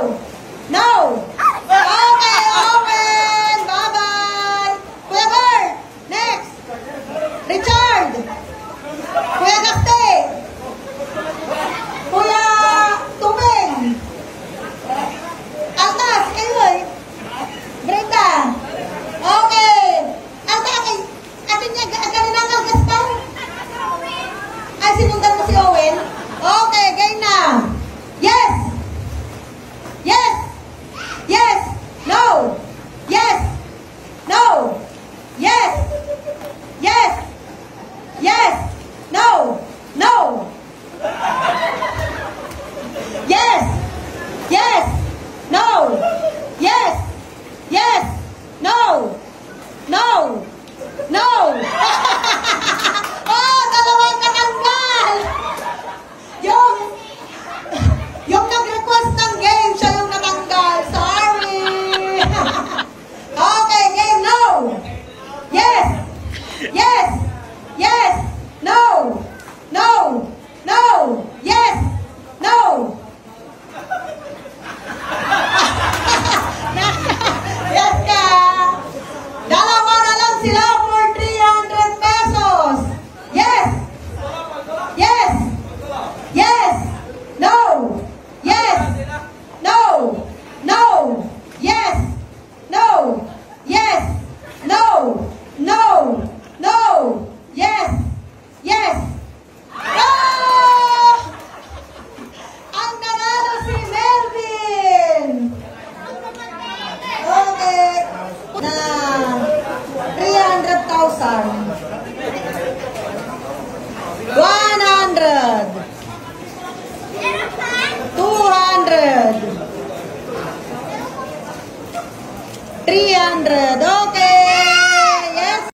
No. Okay, open! Bye-bye. Kuya Bert. Next. Richard. Kuya Gaste. Kuya Tubing. Atas, kayo. Brenda. Okay. Ate, ate, niya, ate niya gagastan. Ay. No. Nah, 300,000. 100. 200. 300.